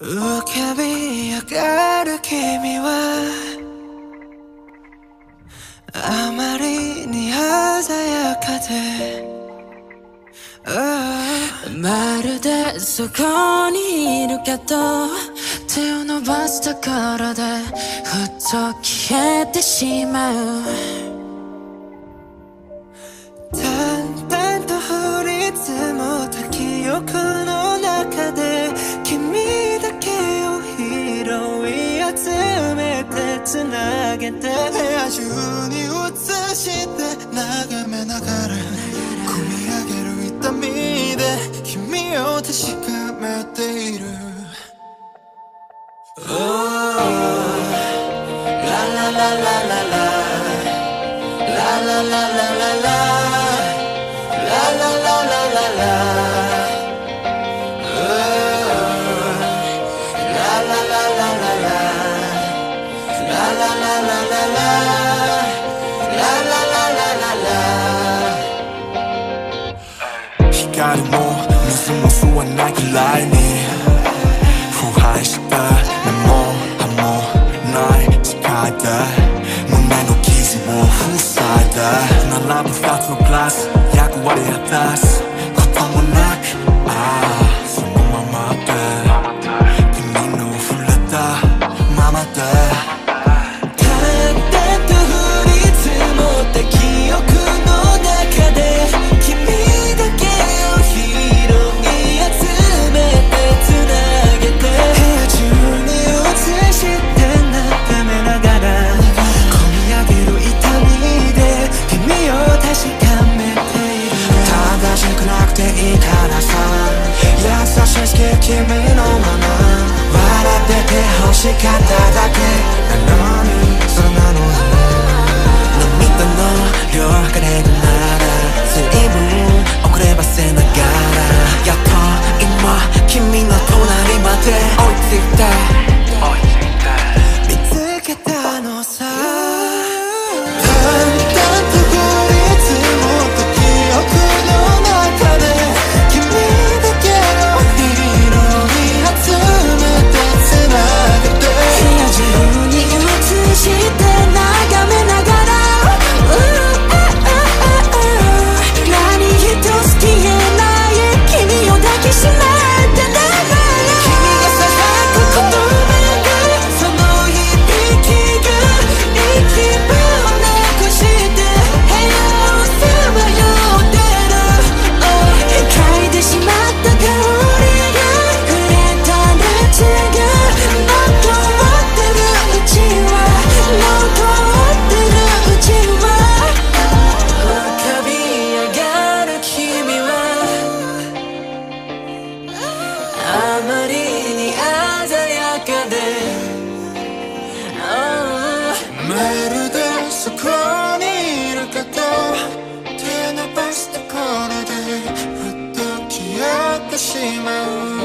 浮かび上がる君はあまりに鮮やかで。まるでそこにいるけど手を伸ばすところでふっと消えてしまう。淡々と降り積もった記憶のげて部屋中に映して眺めながら込み上げる痛みで君を確かめている Oh, la la la la la la. La la la la la la. La la la la la la La la la la la la 光も水も吸わないくらいに腐敗した目も歯もない世界で胸の傷を塞いで並ぶ二つのグラス役いいからさ優しく君のまま。笑ってて欲しかっただけ。まるでそこにいるかと手伸ばすところでふっと消えてしまう